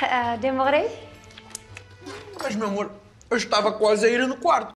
Ah, demorei? Mas, meu amor, eu estava quase a ir no quarto.